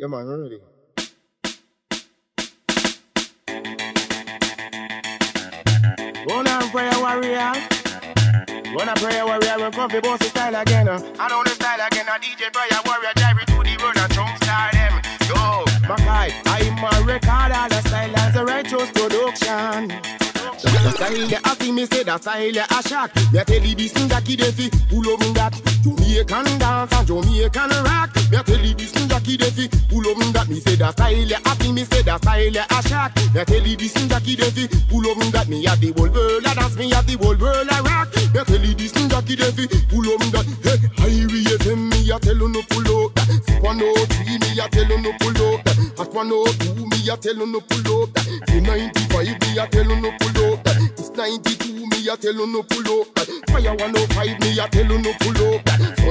Yeah, man, ready. Run and prayer warrior. Run and prayer warrior. We're come for boss the style again. Uh. I know the style again. A DJ prayer warrior. Drive it to the run and trunk star them. Yo, Makai, I'm a record all the style as a righteous production. The style they asking me say the style they a shock. Me tell you this thing that kid fi pull up that Jamaican dance and Jamaican rock. Me tell you Say the style they asking me say the style they a shock. Me tell you this thing that kid fi pull up that. Me have the whole world a dance, me have the whole world a rock. Me tell you this thing that kid fi pull up that. Hey, Irie FM me a tell you no pull up that. Zip one oh three me a tell you no pull up that. At one oh two me a tell you no pull up that. The ninety five me a tell you no pull up that. It's 92, me a tell you no pull up. Fire 105, me a tell you no pull up. Sun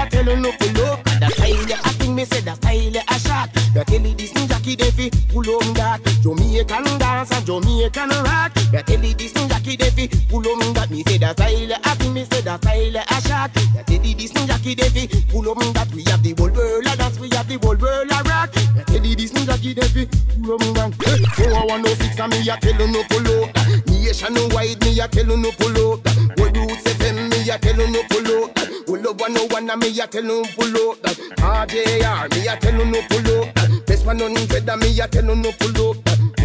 Me a tell you no pull up. The style you acting, me say the style you a shot. You tell you this Jackie Defi, pull up that. Jamaican dance and Jamaican rock. You tell you this Jackie Defi, pull up that. Me say the style you acting, me say the style you a shot. You tell you this Jackie Defi, pull up that. We have the whole world a dance, we have the whole world a rock. You tell you this Jackie Defi, pull up that. Hey, oh, I want no six and me a tell you no pull up. Nationwide, me a tell you no pull up. What you say, them me a tell you no pull up. Up one oh one and me a tell you pull up. RJR, me a tell no pull up. Best one hundred and me a tell no pull up.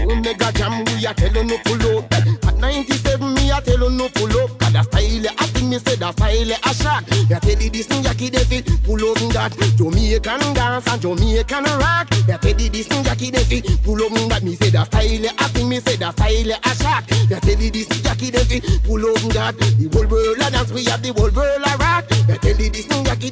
Omega Jam, we a tell no pull up. At 97, me a tell no pull up. Cause the style, I think me say the style a shock. Ya tell you this thing, Jackie Defi, pull up that. Jamaican dance and Jamaican rock. This thing, Jackie pull up that. Me say the style, I think me say the style a. Ya tell you this Jackie pull up that. The whole world a dance, we have the whole world a rock. Ya tell you this thing, Jackie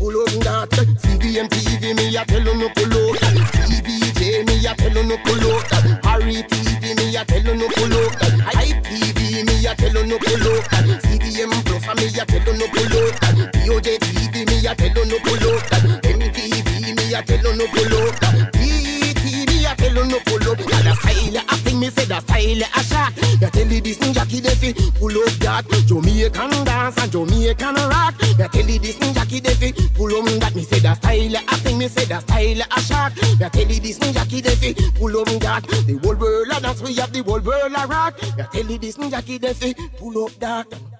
pull up that. Me a tell you no pull up. TVJ, me a tell you no pull up. Harry TV, me a tell you no pull up. ITV, me a tell you no pull up. CVM Plus, me a tell you no pull up. TV, me a tell you no pull up. MTV, me a tell you no pull up. A no. And the style, I think me say the style a shot. You tell you this Jackie Defi, pull up that. Jamaican dance and Jamaican rock. You tell you this Jackie Defi, pull up that. Me say the style, I think me say the style a shot. You tell you this Jackie Defi, pull up that. The whole world a dance, we have the whole world a rock. You tell you this Jackie Defi, pull up that.